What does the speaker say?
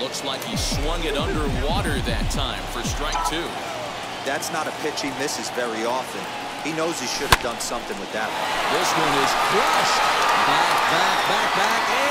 Looks like he swung it underwater that time for strike two. That's not a pitch he misses very often. He knows he should have done something with that one. This one is crushed. Back, back, back, back,